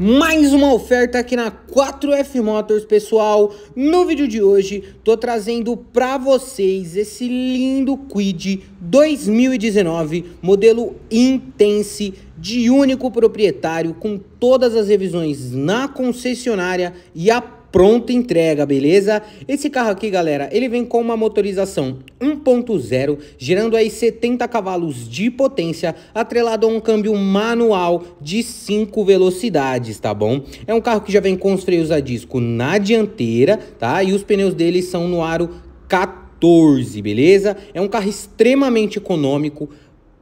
Mais uma oferta aqui na 4F Motors, pessoal. No vídeo de hoje, tô trazendo para vocês esse lindo Quid 2019, modelo Intense, de único proprietário, com todas as revisões na concessionária e a pronta entrega, beleza? Esse carro aqui, galera, ele vem com uma motorização 1.0, gerando aí 70 cavalos de potência, atrelado a um câmbio manual de 5 velocidades, tá bom? É um carro que já vem com os freios a disco na dianteira, tá? E os pneus dele são no aro 14, beleza? É um carro extremamente econômico,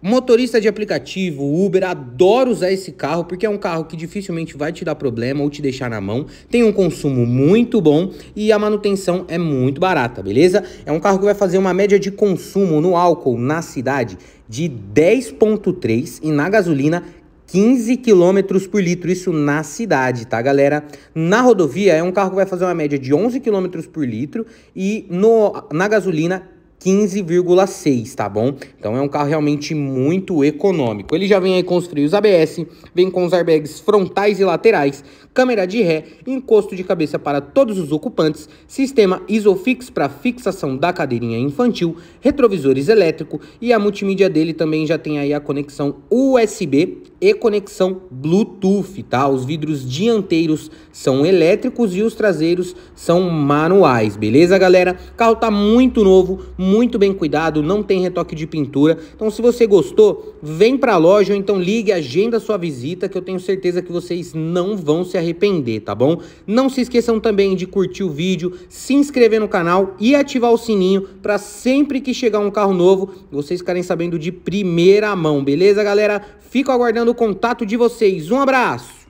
Motorista de aplicativo, Uber, adoro usar esse carro porque é um carro que dificilmente vai te dar problema ou te deixar na mão. Tem um consumo muito bom e a manutenção é muito barata, beleza? É um carro que vai fazer uma média de consumo no álcool na cidade de 10.3 e na gasolina 15 km por litro, isso na cidade, tá, galera? Na rodovia é um carro que vai fazer uma média de 11 km por litro e no, na gasolina 15,6, tá bom? Então é um carro realmente muito econômico. Ele já vem aí com os freios ABS, vem com os airbags frontais e laterais, câmera de ré, encosto de cabeça para todos os ocupantes, sistema Isofix para fixação da cadeirinha infantil, retrovisores elétrico e a multimídia dele também já tem aí a conexão USB e conexão Bluetooth, tá? Os vidros dianteiros são elétricos e os traseiros são manuais, beleza, galera? O carro tá muito novo, muito bem cuidado, não tem retoque de pintura. Então, se você gostou, vem pra loja ou então ligue, agenda sua visita, que eu tenho certeza que vocês não vão se arrepender, tá bom? Não se esqueçam também de curtir o vídeo, se inscrever no canal e ativar o sininho para sempre que chegar um carro novo, vocês ficarem sabendo de primeira mão, beleza, galera? Fico aguardando o contato de vocês. Um abraço!